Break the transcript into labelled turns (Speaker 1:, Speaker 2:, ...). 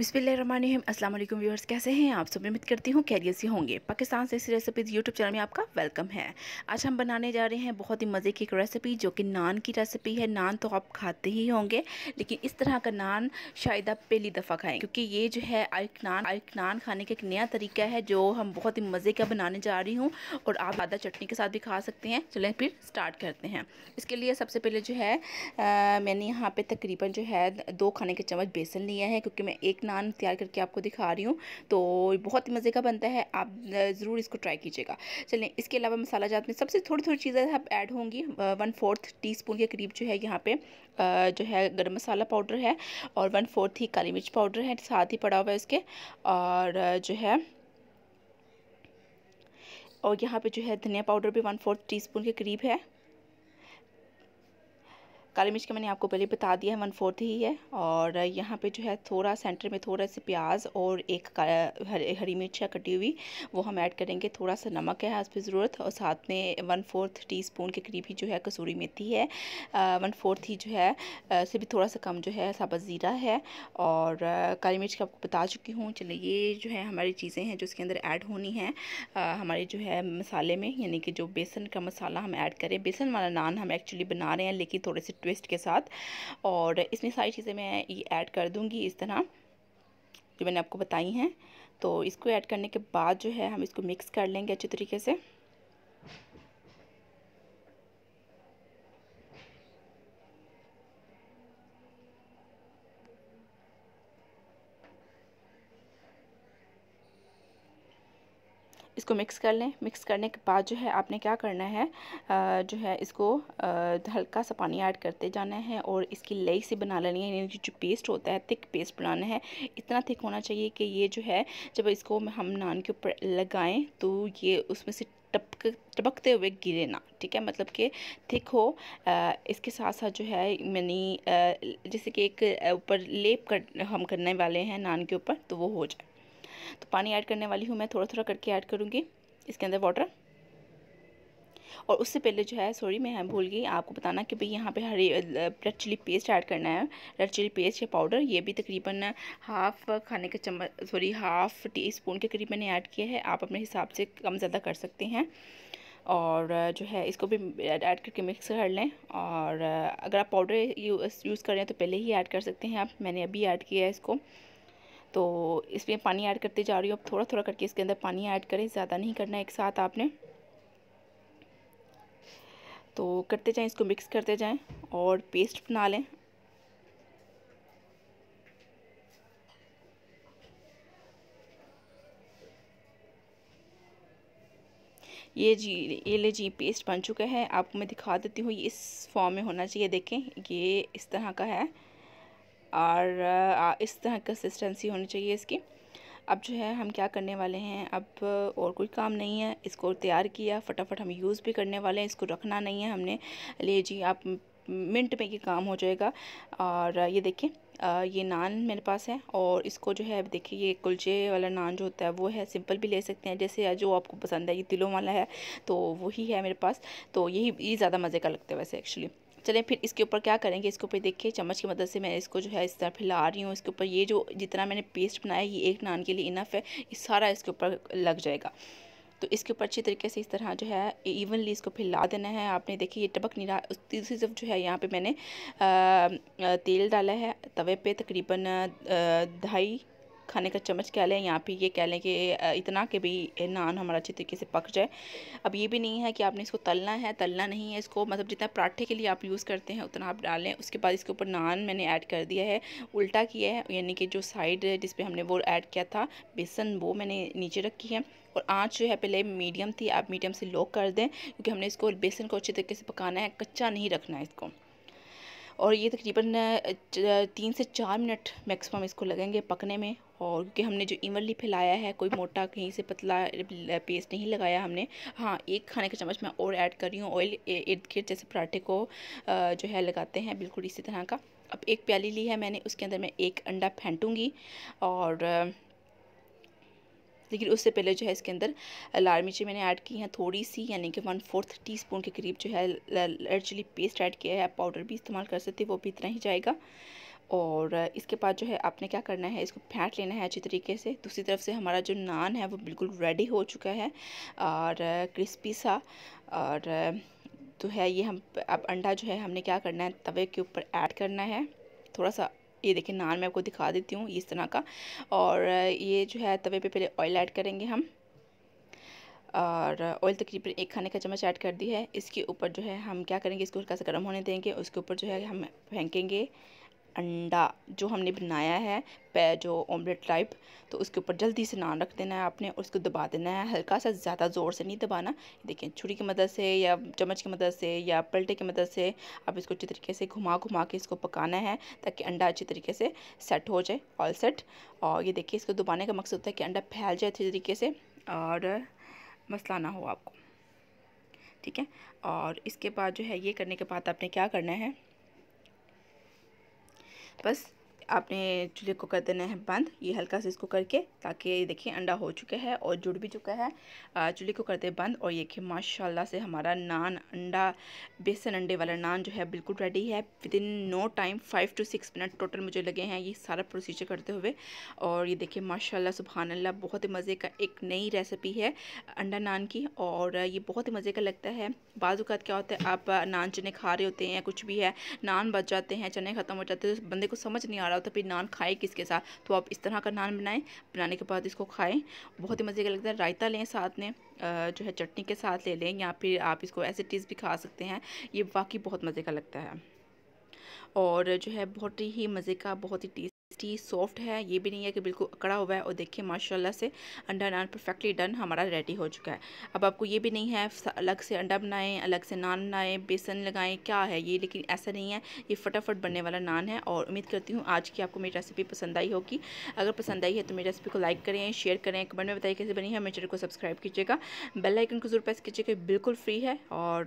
Speaker 1: बिस्मिल्लाम अस्सलाम वालेकुम व्यूअर्स, कैसे हैं आप? सब उम्मीद करती हूँ कैरियर से होंगे। पाकिस्तान से ऐसी रेसिपीज़ यूट्यूब चैनल में आपका वेलकम है। आज हम बनाने जा रहे हैं बहुत ही मज़े की एक रेसिपी जो कि नान की रेसिपी है। नान तो आप खाते ही होंगे, लेकिन इस तरह का नान शायद आप पहली दफ़ा खाएँ, क्योंकि ये जो है आइक नान आइक नान खाने का एक नया तरीका है जो हम बहुत ही मज़े का बनाने जा रही हूँ और आप आधा चटनी के साथ भी खा सकते हैं। चलें फिर स्टार्ट करते हैं। इसके लिए सबसे पहले जो है मैंने यहाँ पर तकरीबन जो है दो खाने के चम्मच बेसन लिया है, क्योंकि मैं एक नान तैयार करके आपको दिखा रही हूँ। तो बहुत ही मज़े का बनता है, आप ज़रूर इसको ट्राई कीजिएगा। चलें इसके अलावा मसाला जात में सबसे थोड़ी थोड़ी चीज़ें आप ऐड होंगी वन फोर्थ टी स्पून के करीब जो है यहाँ पे जो है गर्म मसाला पाउडर है और वन फोर्थ ही काली मिर्च पाउडर है, साथ ही पड़ा हुआ है इसके और जो है और यहाँ पे जो है धनिया पाउडर भी वन फोर्थ टी स्पून के करीब है। काली मिर्च का मैंने आपको पहले बता दिया है वन फोर्थ ही है और यहाँ पे जो है थोड़ा सेंटर में थोड़ा सा प्याज और एक हरी हरी मिर्च है कटी हुई, वो हम ऐड करेंगे। थोड़ा सा नमक है इस पर ज़रूरत और साथ में वन फोर्थ टी स्पून के करीब ही जो है कसूरी मेथी है। वन फोर्थ ही जो है से भी थोड़ा सा कम जो है साबत ज़ीरा है और काली मिर्च का आपको बता चुकी हूँ। चलिए ये जो है हमारी चीज़ें हैं जो इसके अंदर ऐड होनी हैं। हमारे जो है मसाले में, यानी कि जो बेसन का मसाला हम ऐड करें। बेसन वाला नान हम एक्चुअली बना रहे हैं, लेकिन थोड़े से ट्विस्ट के साथ। और इसमें सारी चीज़ें मैं ये ऐड कर दूँगी इस तरह, जो मैंने आपको बताई हैं। तो इसको ऐड करने के बाद जो है हम इसको मिक्स कर लेंगे अच्छे तरीके से। इसको मिक्स कर लें। मिक्स करने के बाद जो है आपने क्या करना है? जो है इसको हल्का सा पानी ऐड करते जाना है और इसकी लई से बना लेनी है। यानी जो पेस्ट होता है थिक पेस्ट बनाना है। इतना थिक होना चाहिए कि ये जो है जब इसको हम नान के ऊपर लगाएँ तो ये उसमें से टपक टपकते हुए गिरे ना। ठीक है? मतलब कि थिक हो। आ, इसके साथ साथ जो है मैंने जैसे कि एक ऊपर लेप कर हम करने वाले हैं नान के ऊपर तो वो हो जाए। तो पानी ऐड करने वाली हूँ मैं थोड़ा थोड़ा करके ऐड करूँगी। इसके अंदर वाटर और उससे पहले जो है सॉरी मैं भूल गई। आपको बताना कि भाई यहाँ पे हरी रेड चिली पेस्ट ऐड करना है। रेड चिली पेस्ट या पाउडर ये भी तकरीबन हाफ़ खाने के चम्मच सॉरी हाफ़ टी स्पून के करीब मैंने ऐड किया है। आप अपने हिसाब से कम ज़्यादा कर सकते हैं। और जो है, इसको भी ऐड करके मिक्स कर लें। और अगर आप पाउडर यूज़ कर रहे हैं तो पहले ही ऐड कर सकते हैं आप। मैंने अभी ऐड किया है इसको। तो इसमें पानी ऐड करते जा रही हूँ। अब थोड़ा थोड़ा करके इसके अंदर पानी ऐड करें, ज़्यादा नहीं करना है एक साथ आपने। तो करते जाएँ, इसको मिक्स करते जाएँ और पेस्ट बना लें। ये जी, ये ले जी, पेस्ट बन चुका है। आपको मैं दिखा देती हूँ, ये इस फॉर्म में होना चाहिए, देखें। ये इस तरह का है। और इस तरह कंसिस्टेंसी होनी चाहिए इसकी। अब जो है, हम क्या करने वाले हैं? अब और कोई काम नहीं है, इसको तैयार किया, फटाफट हम यूज़ भी करने वाले हैं, इसको रखना नहीं है हमने। ले जी, आप मिनट में ये काम हो जाएगा। और ये देखिए ये नान मेरे पास है और इसको जो है, अब देखिए, ये कुलचे वाला नान जो होता है, वो है सिंपल भी ले सकते हैं। जैसे जो आपको पसंद है, ये तिलों वाला है तो वही है मेरे पास। तो यही, ये ज़्यादा मज़े का लगता है वैसे एक्चुअली चलें फिर इसके ऊपर क्या करेंगे? इसके ऊपर देखिए चम्मच की मदद से मैं इसको जो है इस तरह फैला रही हूँ। इसके ऊपर ये जो जितना मैंने पेस्ट बनाया ये एक नान के लिए इनफ है। ये सारा इसके ऊपर लग जाएगा। तो इसके ऊपर अच्छी तरीके से इस तरह जो है इवनली इसको फैला देना है। आपने देखिए ये टपक नहीं रहा। तीसरी तरफ़ जो है यहाँ पे मैंने आ, तेल डाला है। तवे पे तकरीबन ढाई खाने का चम्मच कह लें यहाँ पे ये कह लें कि इतना कि भाई नान हमारा अच्छी तरीके से पक जाए। अब ये भी नहीं है कि आपने इसको तलना है, तलना नहीं है इसको मतलब जितना पराठे के लिए आप यूज़ करते हैं उतना आप डालें, उसके बाद इसके ऊपर नान मैंने ऐड कर दिया है, उल्टा किया है, यानी कि जो साइड जिस पर हमने वो ऐड किया था, बेसन वो मैंने नीचे रखी है, और आँच जो है पहले मीडियम थी, आप मीडियम से लो कर दें, क्योंकि हमने इसको बेसन को अच्छे तरीके से पकाना है, कच्चा नहीं रखना है इसको। और ये तकरीबन तीन से चार मिनट मैक्सिमम इसको लगेंगे पकने में। और क्योंकि हमने जो इवनली फैलाया है, कोई मोटा कहीं से पतला पेस्ट नहीं लगाया हमने। हाँ एक खाने का चम्मच मैं और ऐड कर रही हूँ, ऑयल इर्द गिर्द जैसे पराठे को जो है लगाते हैं बिल्कुल इसी तरह का। अब एक प्याली ली है मैंने, उसके अंदर मैं एक अंडा फेंटूँगी। और लेकिन उससे पहले जो है इसके अंदर लाल मिर्ची मैंने ऐड की हैं, थोड़ी सी, यानी कि वन फोर्थ टी स्पून के करीब जो है रेड चिली पेस्ट ऐड किया है। आप पाउडर भी इस्तेमाल कर सकते वो भी इतना ही जाएगा। और इसके बाद जो है आपने क्या करना है, इसको फेंट लेना है अच्छी तरीके से। दूसरी तरफ़ से हमारा जो नान है, वो बिल्कुल रेडी हो चुका है और क्रिस्पी सा। और तो है ये हम, अब अंडा जो है हमने क्या करना है, तवे के ऊपर ऐड करना है। थोड़ा सा ये देखिए नान मैं आपको दिखा देती हूँ इस तरह का। और ये जो है तवे पे पहले ऑयल ऐड करेंगे हम। और ऑयल तकरीबन एक खाने का चम्मच ऐड कर दी है। इसके ऊपर जो है हम क्या करेंगे? इसको हल्का सा गर्म होने देंगे? उसके ऊपर जो है हम फेंकेंगे। अंडा जो हमने बनाया है जो ऑमलेट टाइप तो उसके ऊपर जल्दी से नान रख देना है आपने और उसको दबा देना है। हल्का सा ज़्यादा ज़ोर से नहीं दबाना। देखिए, छुरी की मदद से या चम्मच की मदद से या पलटे की मदद से आप इसको अच्छी तरीके से घुमा घुमा के इसको पकाना है ताकि अंडा अच्छी तरीके से सेट हो जाए ऑल सेट और ये देखिए, इसको दबाने का मकसद होता है कि अंडा फैल जाए अच्छी तरीके से और मसला ना हो आपको। ठीक है? और इसके बाद जो है ये करने के बाद आपने क्या करना है? बस आपने चूल्हे को कर देना है बंद, ये हल्का सा इसको करके, ताकि देखिए अंडा हो चुका है और जुड़ भी चुका है। चूल्हे को कर दे बंद और ये कि माशाल्लाह से हमारा नान अंडा, बेसन अंडे वाला नान जो है बिल्कुल रेडी है। Within no time five to six minute total मुझे लगे हैं ये सारा प्रोसीजर करते हुए। और ये देखिए माशाल्लाह सुबहान अल्लाह बहुत ही मज़े का एक नई रेसिपी है अंडा नान की। और ये बहुत ही मज़े का लगता है। बाज़ात क्या होता है, आप नान चने खा रहे होते हैं, कुछ भी है, नान बच जाते हैं, चने ख़त्म हो जाते हैं तो बंदे को समझ नहीं आ रहा होता फिर नान खाएँ किसके साथ? तो आप इस तरह का नान बनाएँ, बनाने के बाद इसको खाएँ। बहुत ही मज़े का लगता है, रायता लें साथ में जो है चटनी के साथ ले लें, या फिर आप इसको ऐसे टीज़ भी खा सकते हैं। ये वाकई बहुत मज़े का लगता है। और जो है बहुत ही मज़े का, बहुत ही टेस्टी, सॉफ्ट है, ये भी नहीं है कि बिल्कुल अकड़ा हुआ है और देखिए, माशाल्लाह से अंडा नान परफेक्टली डन हमारा रेडी हो चुका है। अब आपको ये भी नहीं है अलग से अंडा बनाएँ, अलग से नान बनाएँ, बेसन लगाएँ, क्या है ये? लेकिन ऐसा नहीं है, ये फटाफट बनने वाला नान है और उम्मीद करती हूँ आज की आपको मेरी रेसिपी पसंद आई होगी। अगर पसंद आई है तो मेरी रेसिपी को लाइक करें शेयर करें कमेंट में बताइए कैसे बनी है मेरे चैनल को सब्सक्राइब कीजिएगा। बेल आइकन को ज़रूर प्रेस कीजिएगा बिल्कुल फ्री है और